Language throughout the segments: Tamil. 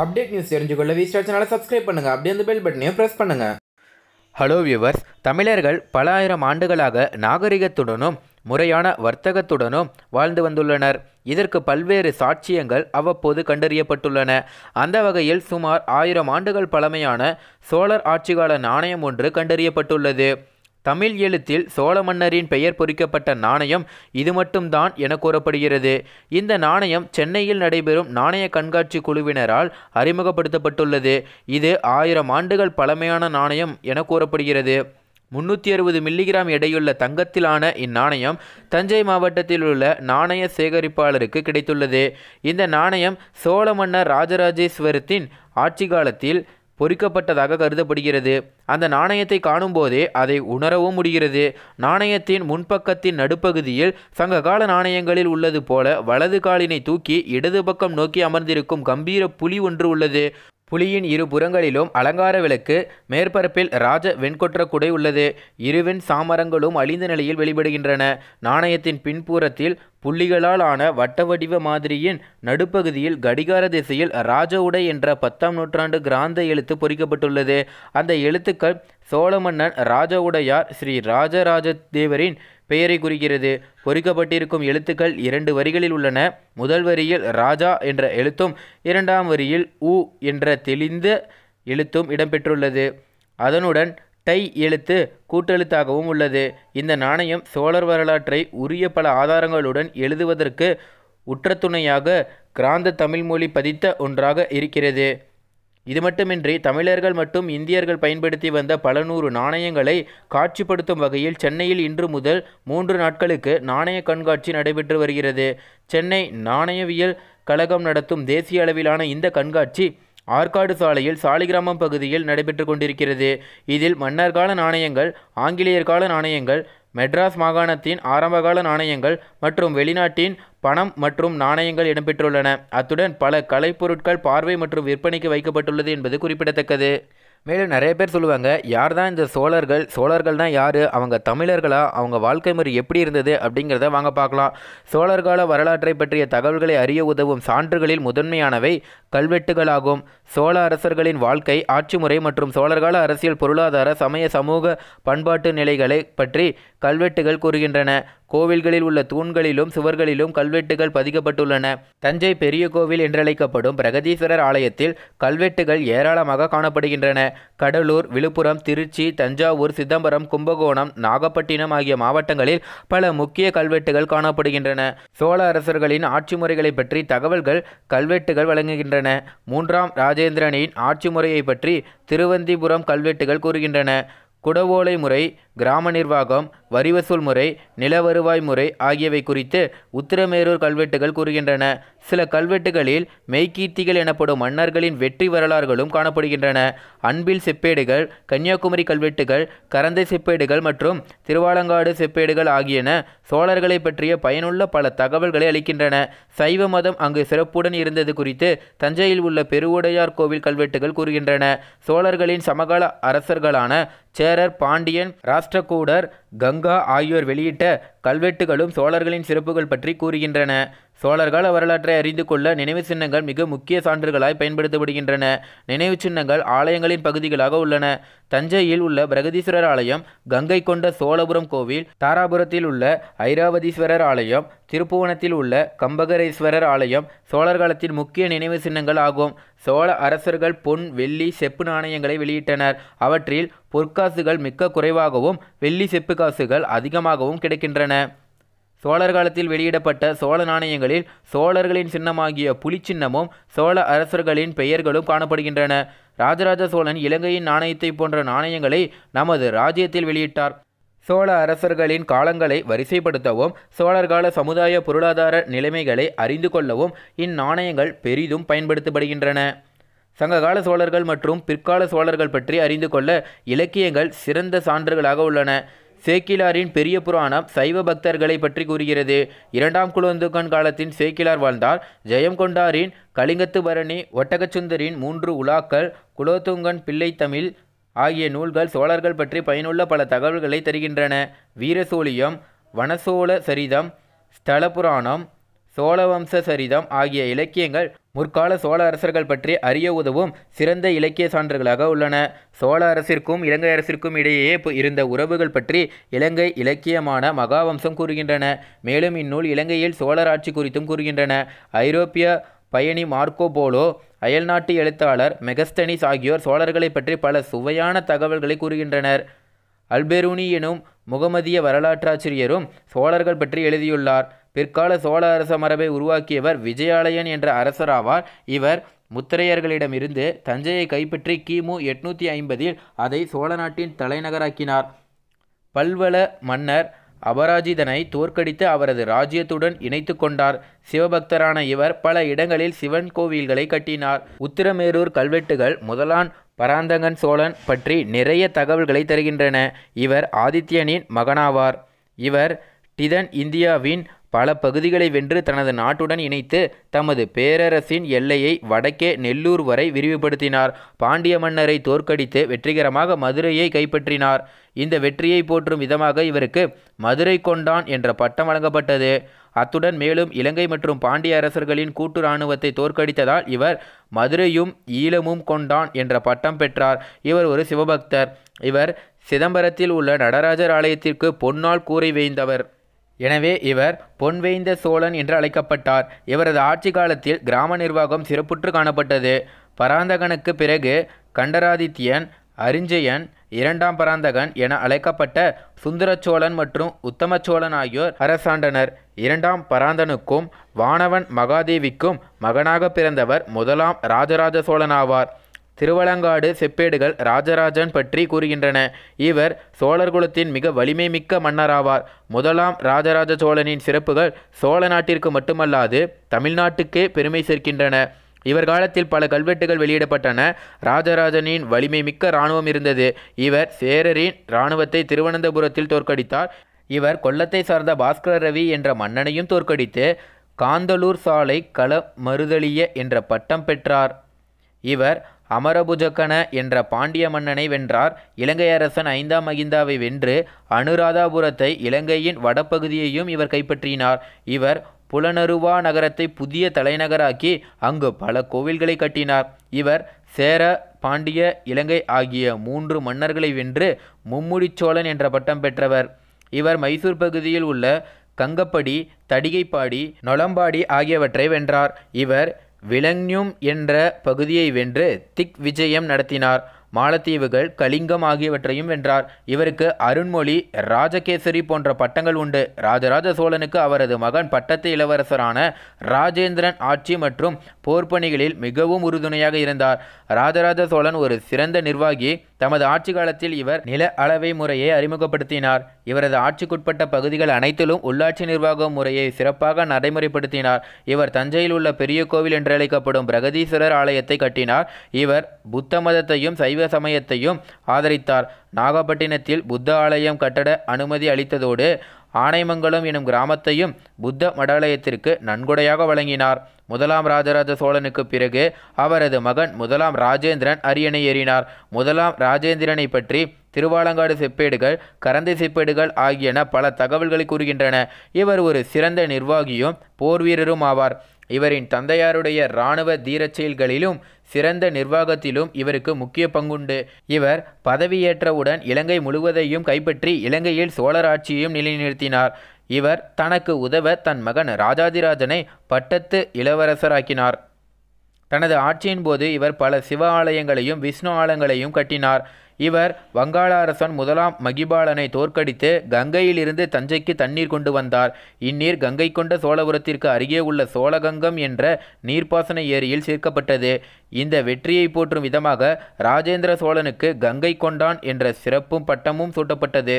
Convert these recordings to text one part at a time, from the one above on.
அப்டேட் நியூஸ் தெரிஞ்சுக்கொள்ள வி ஸ்டார் சேனலை சப்ஸ்கிரைப் பண்ணுங்கள் அப்படியே அந்த பெல் பட்டனையும் ப்ரெஸ் பண்ணுங்கள் ஹலோ வியூவர்ஸ் தமிழர்கள் பல ஆயிரம் ஆண்டுகளாக நாகரிகத்துடனும் முறையான வர்த்தகத்துடனும் வாழ்ந்து வந்துள்ளனர். இதற்கு பல்வேறு சாட்சியங்கள் அவ்வப்போது கண்டறியப்பட்டுள்ளன. அந்த வகையில் சுமார் ஆயிரம் ஆண்டுகள் பழமையான சோழர் ஆட்சிகால நாணயம் ஒன்று கண்டறியப்பட்டுள்ளது. தமிழ் எழுத்தில் சோழ மன்னரின் பெயர் பொறிக்கப்பட்ட நாணயம் இது மட்டும்தான் என கூறப்படுகிறது. இந்த நாணயம் சென்னையில் நடைபெறும் நாணய கண்காட்சி குழுவினரால் அறிமுகப்படுத்தப்பட்டுள்ளது. இது ஆயிரம் ஆண்டுகள் பழமையான நாணயம் என கூறப்படுகிறது. முன்னூற்றி அறுபது மில்லிகிராம் எடையுள்ள தங்கத்திலான இந்நாணயம் தஞ்சை மாவட்டத்தில் உள்ள நாணய சேகரிப்பாளருக்கு கிடைத்துள்ளது. இந்த நாணயம் சோழ மன்னர் ராஜராஜேஸ்வரத்தின் ஆட்சி காலத்தில் பொறிக்கப்பட்டதாக கருதப்படுகிறது. அந்த நாணயத்தை காணும்போதே அதை உணரவும் முடிகிறது. நாணயத்தின் முன்பக்கத்தின் நடுப்பகுதியில் சங்ககால நாணயங்களில் உள்ளது போல வலது காலினை தூக்கி இடது பக்கம் நோக்கி அமர்ந்திருக்கும் கம்பீர புலி ஒன்று உள்ளது. புலியின் இரு புறங்களிலும் அலங்கார விளக்கு மேற்பரப்பில் ராஜ வெண்கொற்ற குடை உள்ளது. இருவெண் சாமரங்களும் அழிந்த நிலையில் வெளிப்படுகின்றன. நாணயத்தின் பின்புறத்தில் புள்ளிகளால் ஆன வட்ட வடிவ மாதிரியின் நடுப்பகுதியில் கடிகார திசையில் ராஜ உடை என்ற பத்தாம் நூற்றாண்டு கிராந்த எழுத்து பொறிக்கப்பட்டுள்ளது. அந்த எழுத்துக்கள் சோழ மன்னன் ராஜ உடையார் ஸ்ரீ ராஜராஜ தேவரின் பெயரை குறிக்கிறது. பொறிக்கப்பட்டிருக்கும் எழுத்துக்கள் இரண்டு வரிகளில் உள்ளன. முதல் வரியில் ராஜா என்ற எழுத்தும் இரண்டாம் வரியில் உ என்ற தெளிந்த எழுத்தும் இடம்பெற்றுள்ளது. அதனுடன் டை எழுத்து கூட்டெழுத்தாகவும் உள்ளது. இந்த நாணயம் சோழர் வரலாற்றை உரிய பல ஆதாரங்களுடன் எழுதுவதற்கு உற்ற துணையாக கிராந்த தமிழ்மொழி பதித்த ஒன்றாக இருக்கிறது. இது மட்டுமின்றி தமிழர்கள் மற்றும் இந்தியர்கள் பயன்படுத்தி வந்த பல நூறு நாணயங்களை காட்சிப்படுத்தும் வகையில் சென்னையில் இன்று முதல் மூன்று நாட்களுக்கு நாணய கண்காட்சி நடைபெற்று வருகிறது. சென்னை நாணயவியல் கழகம் நடத்தும் தேசிய அளவிலான இந்த கண்காட்சி ஆற்காடு சாலையில் சாலிகிராமம் பகுதியில் நடைபெற்று கொண்டிருக்கிறது. இதில் மன்னர்கால நாணயங்கள் ஆங்கிலேயர் கால நாணயங்கள் மெட்ராஸ் மாகாணத்தின் ஆரம்பகால நாணயங்கள் மற்றும் வெளிநாட்டின் பணம் மற்றும் நாணயங்கள் இடம்பெற்றுள்ளன. அத்துடன் பல கலைப்பொருட்கள் பார்வை மற்றும் விற்பனைக்கு வைக்கப்பட்டுள்ளது என்பது குறிப்பிடத்தக்கது. மேலும் நிறைய பேர் சொல்லுவாங்க யார் தான் இந்த சோழர்கள் சோழர்கள் தான் யார்? அவங்க தமிழர்களா? அவங்க வாழ்க்கை முறை எப்படி இருந்தது? அப்படிங்கிறத வாங்க பார்க்கலாம். சோழர்கால வரலாற்றை பற்றிய தகவல்களை அறிய உதவும் சான்றுகளில் முதன்மையானவை கல்வெட்டுகளாகும். சோழ அரசர்களின் வாழ்க்கை ஆட்சி முறை மற்றும் சோழர்கால அரசியல் பொருளாதார சமய சமூக பண்பாட்டு நிலைகளை பற்றி கல்வெட்டுகள் கூறுகின்றன. கோவில்களில் உள்ள தூண்களிலும் சுவர்களிலும் கல்வெட்டுகள் பதிக்கப்பட்டுள்ளன. தஞ்சை பெரிய கோவில் என்றழைக்கப்படும் பிரகதீஸ்வரர் ஆலயத்தில் கல்வெட்டுகள் ஏராளமாக காணப்படுகின்றன. கடலூர் விழுப்புரம் திருச்சி தஞ்சாவூர் சிதம்பரம் கும்பகோணம் நாகப்பட்டினம் ஆகிய மாவட்டங்களில் பல முக்கிய கல்வெட்டுகள் காணப்படுகின்றன. சோழ அரசர்களின் ஆட்சி முறைகளை பற்றி தகவல்கள் கல்வெட்டுகள் வழங்குகின்றன. மூன்றாம் ராஜேந்திரனின் ஆட்சி முறையை பற்றி திருவந்திபுரம் கல்வெட்டுகள் கூறுகின்றன. குடவோலை முறை கிராம நிர்வாகம் வரி வசூல் முறை நில வருவாய் முறை ஆகியவை குறித்து உத்திரமேரூர் கல்வெட்டுகள் கூறுகின்றன. சில கல்வெட்டுகளில் மெய்கீர்த்திகள் எனப்படும் மன்னர்களின் வெற்றி வரலாறுகளும் காணப்படுகின்றன. அன்பில் செப்பேடுகள் கன்னியாகுமரி கல்வெட்டுகள் கரந்தை செப்பேடுகள் மற்றும் திருவாலங்காடு செப்பேடுகள் ஆகியன சோழர்களை பற்றிய பயனுள்ள பல தகவல்களை அளிக்கின்றன. சைவ மதம் அங்கு சிறப்புடன் இருந்தது குறித்து தஞ்சையில் உள்ள பெருவுடையார் கோவில் கல்வெட்டுகள் கூறுகின்றன. சோழர்களின் சமகால அரசர்களான சேரர் பாண்டியன் after coder கங்கா ஆகியோர் வெளியிட்ட கல்வெட்டுகளும் சோழர்களின் சிறப்புகள் பற்றி கூறுகின்றன. சோழர்கால வரலாற்றை அறிந்து கொள்ள நினைவு சின்னங்கள் மிக முக்கிய சான்றுகளாய் பயன்படுத்தப்படுகின்றன. நினைவு சின்னங்கள் ஆலயங்களின் பகுதிகளாக உள்ளன. தஞ்சையில் உள்ள பிரகதீஸ்வரர் ஆலயம் கங்கை கொண்ட சோழபுரம் கோவில் தாராபுரத்தில் உள்ள ஐராவதீஸ்வரர் ஆலயம் திருப்புவனத்தில் உள்ள கம்பகரேஸ்வரர் ஆலயம் சோழர் காலத்தின் முக்கிய நினைவு சின்னங்கள் ஆகும். சோழ அரசர்கள் பொன் வெள்ளி செப்பு நாணயங்களை வெளியிட்டனர். அவற்றில் பொற்காசுகள் மிக்க குறைவாகவும் வெள்ளி செப்பு காசுகள் அதிகமாகவும் கிடைக்கின்றன. சோழர் காலத்தில் வெளியிடப்பட்ட சோழ நாணயங்களில் சோழர்களின் சின்னமாகிய புலிச்சின்னமும் சோழ அரசர்களின் பெயர்களும் காணப்படுகின்றன. ராஜராஜ சோழன் இலங்கையின் நாணயத்தை போன்ற நாணயங்களை நமது ராஜ்யத்தில் வெளியிட்டார். சோழ அரசர்களின் காலங்களை வரிசைப்படுத்தவும் சோழர்கால சமுதாய பொருளாதார நிலைமைகளை அறிந்து கொள்ளவும் இந்நாணயங்கள் பெரிதும் பயன்படுத்தப்படுகின்றன. சங்ககால சோழர்கள் மற்றும் பிற்கால சோழர்கள் பற்றி அறிந்து கொள்ள இலக்கியங்கள் சிறந்த சான்றுகளாக உள்ளன. சேக்கிலாரின் பெரிய புராணம் சைவ பக்தர்களை பற்றி கூறுகிறது. இரண்டாம் குலோந்துகன் காலத்தின் சேக்கிலார் வாழ்ந்தார். ஜெயம் கொண்டாரின் கலிங்கத்து பரணி ஒட்டகச்சுந்தரின் மூன்று உலாக்கள் குலோத்துங்கன் பிள்ளைத்தமிழ் ஆகிய நூல்கள் சோழர்கள் பற்றி பயனுள்ள பல தகவல்களை தருகின்றன. வீரசோழியம் வனசோழ சரிதம் ஸ்தல புராணம் சோழவம்ச சரிதம் ஆகிய இலக்கியங்கள் முற்கால சோழ அரசர்கள் பற்றி அறிய உதவும் சிறந்த இலக்கிய சான்றுகளாக உள்ளன. சோழ அரசிற்கும் இலங்கை அரசிற்கும் இடையே இருந்த உறவுகள் பற்றி இலங்கை இலக்கியமான மகாவம்சம் கூறுகின்றன. மேலும் இந்நூல் இலங்கையில் சோழர் ஆட்சி குறித்தும் கூறுகின்றன. ஐரோப்பிய பயணி மார்க்கோ போலோ அயல்நாட்டு எழுத்தாளர் மெகஸ்தனிஸ் ஆகியோர் சோழர்களை பற்றி பல சுவையான தகவல்களை கூறுகின்றனர். அல்பெரூனி எனும் முகமதிய வரலாற்றாசிரியரும் சோழர்கள் பற்றி எழுதியுள்ளார். பிற்கால சோழ அரச மரபை உருவாக்கியவர் விஜயாலயன் என்ற அரசராவார். இவர் முத்திரையர்களிடமிருந்து தஞ்சையை கைப்பற்றி கிமு எட்நூற்றி ஐம்பதில் அதை சோழ நாட்டின் தலைநகராக்கினார். பல்வள மன்னர் அபராஜிதனை தோற்கடித்து அவரது ராஜ்யத்துடன் இணைத்து கொண்டார். சிவபக்தரான இவர் பல இடங்களில் சிவன் கோவில்களை கட்டினார். உத்திரமேரூர் கல்வெட்டுகள் முதலான் பராந்தகன் சோழன் பற்றி நிறைய தகவல்களை தருகின்றன. இவர் ஆதித்யனின் மகனாவார். இவர் டிதன் இந்தியாவின் பல பகுதிகளை வென்று தனது நாட்டுடன் இணைத்து தமது பேரரசின் எல்லையை வடக்கே நெல்லூர் வரை விரிவுபடுத்தினார். பாண்டிய மன்னரை தோற்கடித்து வெற்றிகரமாக மதுரையை கைப்பற்றினார். இந்த வெற்றியை போற்றும் விதமாக இவருக்கு மதுரை கொண்டான் என்ற பட்டம் வழங்கப்பட்டது. அத்துடன் மேலும் இலங்கை மற்றும் பாண்டிய அரசர்களின் கூட்டு இராணுவத்தை தோற்கடித்ததால் இவர் மதுரையும் ஈழமும் கொண்டான் என்ற பட்டம் பெற்றார். இவர் ஒரு சிவபக்தர். இவர் சிதம்பரத்தில் உள்ள நடராஜர் ஆலயத்திற்கு பொன்னால் கூரை வேய்ந்தவர். எனவே இவர் பொன்வேய்ந்த சோழன் என்று அழைக்கப்பட்டார். இவரது ஆட்சி காலத்தில் கிராம நிர்வாகம் சிறப்புற்று காணப்பட்டது. பராந்தகனுக்கு பிறகு கண்டராதித்யன் அரிஞ்சயன் இரண்டாம் பராந்தகன் என அழைக்கப்பட்ட சுந்தரச்சோழன் மற்றும் உத்தமச்சோழன் ஆகியோர் அரசாண்டனர். இரண்டாம் பராந்தனுக்கும் வானவன் மகாதேவிக்கும் மகனாக பிறந்தவர் முதலாம் ராஜராஜ சோழன் ஆவார் திருவலங்காடு செப்பேடுகள் ராஜராஜன் பற்றி கூறுகின்றன. இவர் சோழர்குலத்தின் மிக வலிமை மிக்க மன்னராவார். முதலாம் ராஜராஜ சோழனின் சிறப்புகள் சோழ நாட்டிற்கு மட்டுமல்லாது தமிழ்நாட்டுக்கே பெருமை சேர்க்கின்றன. இவர் காலத்தில் பல கல்வெட்டுகள் வெளியிடப்பட்டன. ராஜராஜனின் வலிமை மிக்க இராணுவம் இருந்தது. இவர் சேரரின் இராணுவத்தை திருவனந்தபுரத்தில் தோற்கடித்தார். இவர் கொல்லத்தை சார்ந்த பாஸ்கர ரவி என்ற மன்னனையும் தோற்கடித்து காந்தலூர் சாலை கள மறுதலிய என்ற பட்டம் பெற்றார். இவர் அமரபுஜக்கன என்ற பாண்டிய மன்னனை வென்றார். இலங்கை அரசன் ஐந்தாம் மகிந்தாவை வென்று அனுராதாபுரத்தை இலங்கையின் வடப்பகுதியையும் இவர் கைப்பற்றினார். இவர் புலனருவா நகரத்தை புதிய தலைநகராக்கி அங்கு பல கோவில்களை கட்டினார். இவர் சேர பாண்டிய இலங்கை ஆகிய மூன்று மன்னர்களை வென்று மும்முடிச்சோழன் என்ற பட்டம் பெற்றவர். இவர் மைசூர் பகுதியில் உள்ள கங்கப்படி தடிகைப்பாடி நொளம்பாடி ஆகியவற்றை வென்றார். இவர் விலங்யும் என்ற பகுதியை வென்று திக் விஜயம் நடத்தினார். மாலத்தீவுகள் கலிங்கம் ஆகியவற்றையும் வென்றார். இவருக்கு அருண்மொழி ராஜகேசரி போன்ற பட்டங்கள் உண்டு. ராஜராஜ சோழனுக்கு அவரது மகன் பட்டத்து இளவரசரான ராஜேந்திரன் ஆட்சி மற்றும் போர்ப்பணிகளில் மிகவும் உறுதுணையாக இருந்தார். ராஜராஜ சோழன் ஒரு சிறந்த நிர்வாகி. தமது ஆட்சி காலத்தில் இவர் நில அளவை முறையை அறிமுகப்படுத்தினார். இவரது ஆட்சிக்குட்பட்ட பகுதிகள் அனைத்திலும் உள்ளாட்சி நிர்வாக முறையை சிறப்பாக நடைமுறைப்படுத்தினார். இவர் தஞ்சையில் உள்ள பெரிய கோவில் என்று அழைக்கப்படும் பிரகதீஸ்வரர் ஆலயத்தை கட்டினார். இவர் புத்த மதத்தையும் சைவ சமயத்தையும் ஆதரித்தார். நாகப்பட்டினத்தில் புத்த ஆலயம் கட்டட அனுமதி அளித்ததோடு ஆனைமங்கலம் எனும் கிராமத்தையும் புத்த மடாலயத்திற்கு நன்கொடையாக வழங்கினார். முதலாம் ராஜராஜ சோழனுக்கு பிறகு அவரது மகன் முதலாம் ராஜேந்திரன் அரியணை ஏறினார். முதலாம் ராஜேந்திரனை பற்றி திருவாலங்காடு செப்பேடுகள் கரந்தை செப்பேடுகள் ஆகியன பல தகவல்களை கூறுகின்றன. இவர் ஒரு சிறந்த நிர்வாகியும் போர் வீரரும் ஆவார் இவரின் தந்தையாருடைய இராணுவ தீரச் செயல்களிலும் சிறந்த நிர்வாகத்திலும் இவருக்கு முக்கிய பங்குண்டு. இவர் பதவியேற்றவுடன் இலங்கை முழுவதையும் கைப்பற்றி இலங்கையில் சோழர் ஆட்சியையும் நிலைநிறுத்தினார். இவர் தனக்கு உதவ தன் மகன் ராஜாதிராஜனை பட்டத்து இளவரசராக்கினார். தனது ஆட்சியின் போது இவர் பல சிவ ஆலயங்களையும் விஷ்ணு ஆலயங்களையும் கட்டினார். இவர் வங்காள அரசன் முதலாம் மகிபாலனை தோற்கடித்து கங்கையிலிருந்து தஞ்சைக்கு தண்ணீர் கொண்டு வந்தார். இந்நீர் கங்கை கொண்ட சோழபுரத்திற்கு அருகே உள்ள சோழகங்கம் என்ற நீர்ப்பாசன ஏரியில் சேர்க்கப்பட்டது. இந்த வெற்றியை போற்றும் விதமாக ராஜேந்திர சோழனுக்கு கங்கை கொண்டான் என்ற சிறப்பும் பட்டமும் சூட்டப்பட்டது.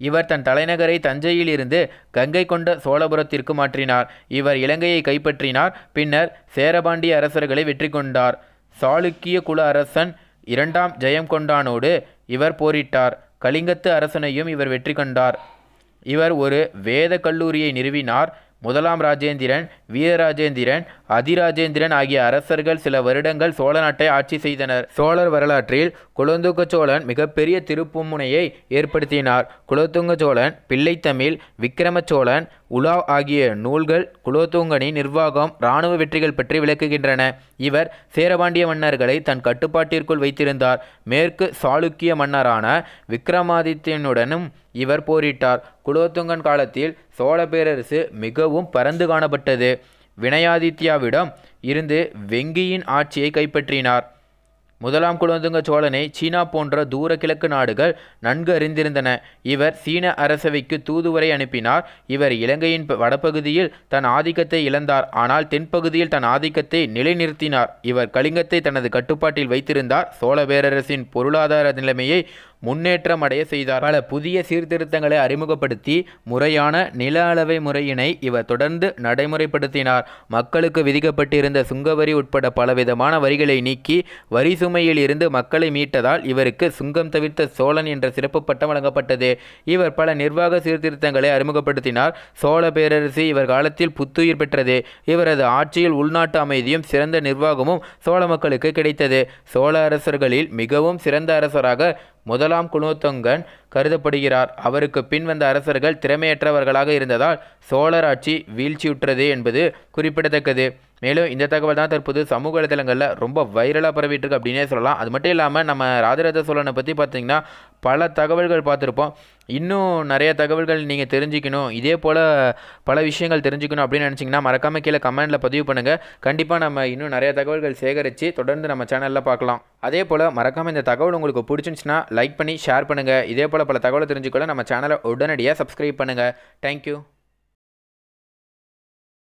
இவர் தன் தலைநகரை தஞ்சையிலிருந்து கங்கை கொண்ட சோழபுரத்திற்கு மாற்றினார். இவர் இலங்கையை கைப்பற்றினார். பின்னர் சேரபாண்டிய அரசர்களை வெற்றி கொண்டார். சாளுக்கிய குல அரசன் இரண்டாம் ஜெயம் கொண்டானோடு இவர் போரிட்டார். கலிங்கத்து அரசனையும் இவர் வெற்றி கண்டார். இவர் ஒரு வேத கல்லூரியை நிறுவினார். முதலாம் ராஜேந்திரன் வீரராஜேந்திரன் அதிராஜேந்திரன் ஆகிய அரசர்கள் சில வருடங்கள் சோழ நாட்டை ஆட்சி செய்தனர். சோழர் வரலாற்றில் குலோத்துங்க சோழன் மிகப்பெரிய திருப்புமுனையை ஏற்படுத்தினார். குலோத்துங்க சோழன் பிள்ளைத்தமிழ் விக்கிரம சோழன் உலா ஆகிய நூல்கள் குலோத்துங்கனின் நிர்வாகம் இராணுவ வெற்றிகள் பற்றி விளக்குகின்றன. இவர் சேரபாண்டிய மன்னர்களை தன் கட்டுப்பாட்டிற்குள் வைத்திருந்தார். மேற்கு சாளுக்கிய மன்னரான விக்ரமாதித்யனுடனும் இவர் போரிட்டார். குலோத்துங்கன் காலத்தில் சோழ பேரரசு மிகவும் பரந்து காணப்பட்டது. வினயாதித்யாவிடம் இருந்து வெங்கியின் ஆட்சியை கைப்பற்றினார். முதலாம் குலோத்துங்க சோழனை சீனா போன்ற தூர கிழக்கு நாடுகள் நன்கு அறிந்திருந்தன. இவர் சீன அரசவைக்கு தூதுவரை அனுப்பினார். இவர் இலங்கையின் வடபகுதியில் தன் ஆதிக்கத்தை இழந்தார். ஆனால் தென்பகுதியில் தன் ஆதிக்கத்தை நிலைநிறுத்தினார். இவர் கலிங்கத்தை தனது கட்டுப்பாட்டில் வைத்திருந்தார். சோழ பேரரசின் பொருளாதார நிலைமையை முன்னேற்றம் அடைய செய்தார். பல புதிய சீர்திருத்தங்களை அறிமுகப்படுத்தி முறையான நில அளவை முறையினை இவர் தொடர்ந்து நடைமுறைப்படுத்தினார். மக்களுக்கு விதிக்கப்பட்டிருந்த சுங்கவரி உட்பட பலவிதமான வரிகளை நீக்கி வரி சுமையில் இருந்து மக்களை மீட்டதால் இவருக்கு சுங்கம் தவிர்த்த சோழன் என்ற சிறப்பு பட்டம் வழங்கப்பட்டது. இவர் பல நிர்வாக சீர்திருத்தங்களை அறிமுகப்படுத்தினார். சோழ பேரரசு இவர் காலத்தில் புத்துயிர் பெற்றது. இவரது ஆட்சியில் உள்நாட்டு அமைதியும் சிறந்த நிர்வாகமும் சோழ மக்களுக்கு கிடைத்தது. சோழ அரசர்களில் மிகவும் சிறந்த அரசராக முதலாம் குலோத்துங்கன் கருதப்படுகிறார். அவருக்கு பின் வந்த அரசர்கள் திறமையற்றவர்களாக இருந்ததால் சோழர் ஆட்சி வீழ்ச்சியுற்றது என்பது குறிப்பிடத்தக்கது. மேலும் இந்த தகவல் தான் தற்போது சமூக வலைதளங்களில் ரொம்ப வைரலாக பரவிட்டு இருக்கு அப்படின்னே சொல்லலாம். அது மட்டும் இல்லாமல் நம்ம ராஜராஜ சோழனை பற்றி பார்த்திங்கன்னா பல தகவல்கள் பார்த்துருப்போம். இன்னும் நிறைய தகவல்கள் நீங்கள் தெரிஞ்சுக்கணும். இதே போல் பல விஷயங்கள் தெரிஞ்சுக்கணும் அப்படின்னு நினச்சிங்கன்னா மறக்காமல் கீழே கமெண்ட்டில் பதிவு பண்ணுங்கள் கண்டிப்பாக நம்ம இன்னும் நிறைய தகவல்கள் சேகரித்து தொடர்ந்து நம்ம சேனலில் பார்க்கலாம். அதே போல் மறக்காமல் இந்த தகவல் உங்களுக்கு பிடிச்சிருந்துச்சுன்னா லைக் பண்ணி ஷேர் பண்ணுங்கள் இதே போல் பல தகவலை தெரிஞ்சுக்கொள்ள நம்ம சேனலை உடனடியாக சப்ஸ்கிரைப் பண்ணுங்கள் தேங்க்யூ